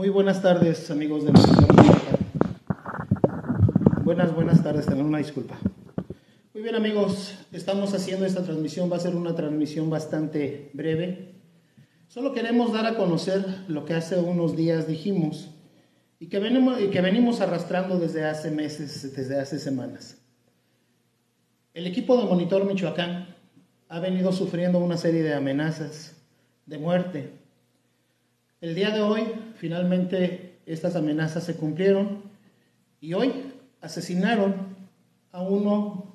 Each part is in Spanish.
Muy buenas tardes, amigos de. Buenas, buenas tardes, tengan una disculpa. Muy bien, amigos, estamos haciendo esta transmisión, va a ser una transmisión bastante breve. Solo queremos dar a conocer lo que hace unos días dijimos y que venimos, y que venimos arrastrando desde hace meses, desde hace semanas. El equipo de Monitor Michoacán ha venido sufriendo una serie de amenazas de muerte. El día de hoy, finalmente, estas amenazas se cumplieron y hoy asesinaron a uno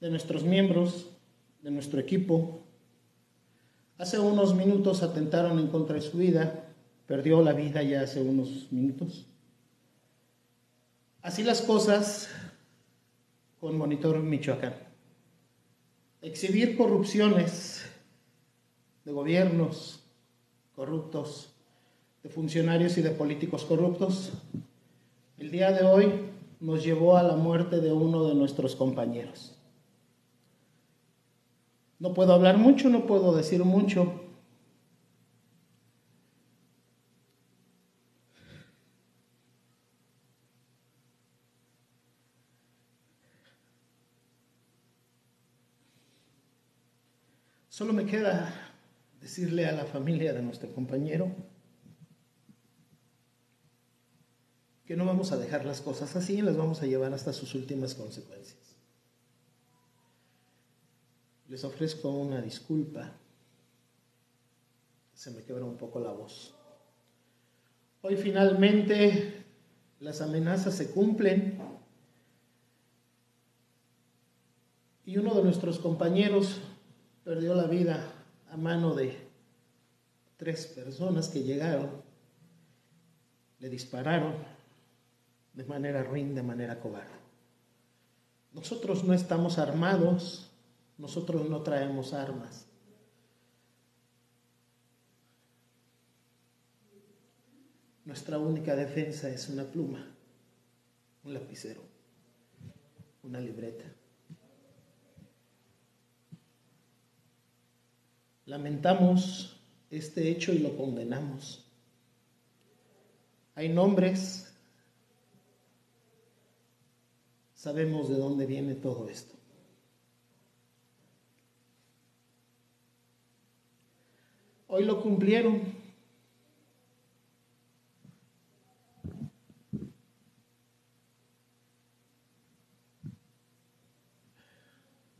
de nuestros miembros, de nuestro equipo. Hace unos minutos atentaron en contra de su vida, perdió la vida ya hace unos minutos. Así las cosas con Monitor Michoacán. Exhibir corrupciones de gobiernos corruptos, de funcionarios y de políticos corruptos, el día de hoy nos llevó a la muerte de uno de nuestros compañeros. No puedo hablar mucho, no puedo decir mucho. Solo me queda decirle a la familia de nuestro compañero que no vamos a dejar las cosas así y las vamos a llevar hasta sus últimas consecuencias. Les ofrezco una disculpa. Se me quebra un poco la voz. Hoy finalmente las amenazas se cumplen y uno de nuestros compañeros perdió la vida a mano de tres personas que llegaron, le dispararon de manera ruin, de manera cobarde. Nosotros no estamos armados, nosotros no traemos armas. Nuestra única defensa es una pluma, un lapicero, una libreta. Lamentamos este hecho y lo condenamos. Hay nombres, sabemos de dónde viene todo esto. Hoy lo cumplieron.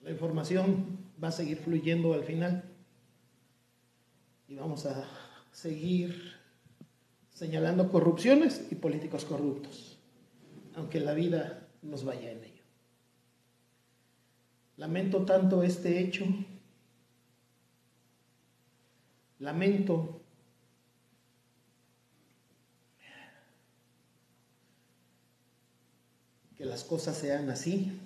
La información va a seguir fluyendo al final vamos a seguir señalando corrupciones y políticos corruptos, aunque la vida nos vaya en ello. Lamento tanto este hecho, lamento que las cosas sean así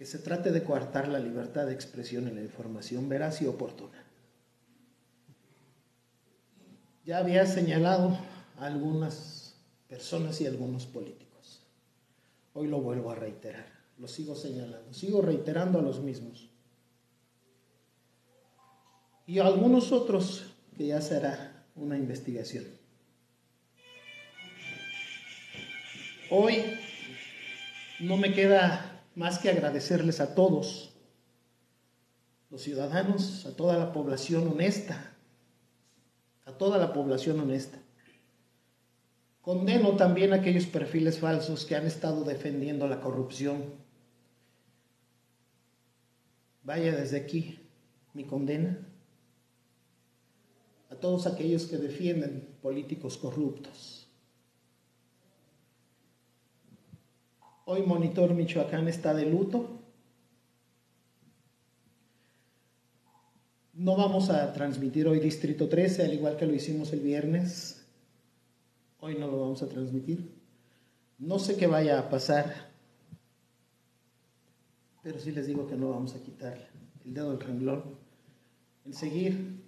que se trate de coartar la libertad de expresión en la información veraz y oportuna. Ya había señalado a algunas personas y algunos políticos. Hoy lo vuelvo a reiterar, lo sigo señalando, sigo reiterando a los mismos. Y a algunos otros que ya será una investigación. Hoy no me queda más que agradecerles a todos, los ciudadanos, a toda la población honesta, a toda la población honesta. Condeno también a aquellos perfiles falsos que han estado defendiendo la corrupción. Vaya desde aquí mi condena a todos aquellos que defienden políticos corruptos. Hoy Monitor Michoacán está de luto. No vamos a transmitir hoy Distrito 13, al igual que lo hicimos el viernes. Hoy no lo vamos a transmitir. No sé qué vaya a pasar, pero sí les digo que no vamos a quitar el dedo del renglón en seguir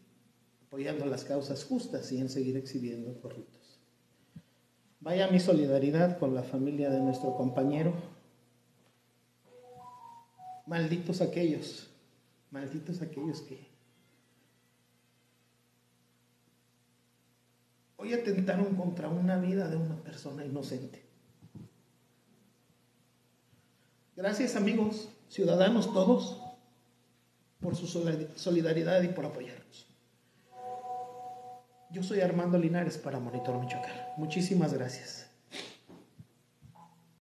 apoyando las causas justas y en seguir exhibiendo corruptos. Vaya mi solidaridad con la familia de nuestro compañero. Malditos aquellos, malditos aquellos que Hoy atentaron contra una vida de una persona inocente. Gracias amigos, ciudadanos todos, por su solidaridad y por apoyarnos. Yo soy Armando Linares para Monitor Michoacán. Muchísimas gracias.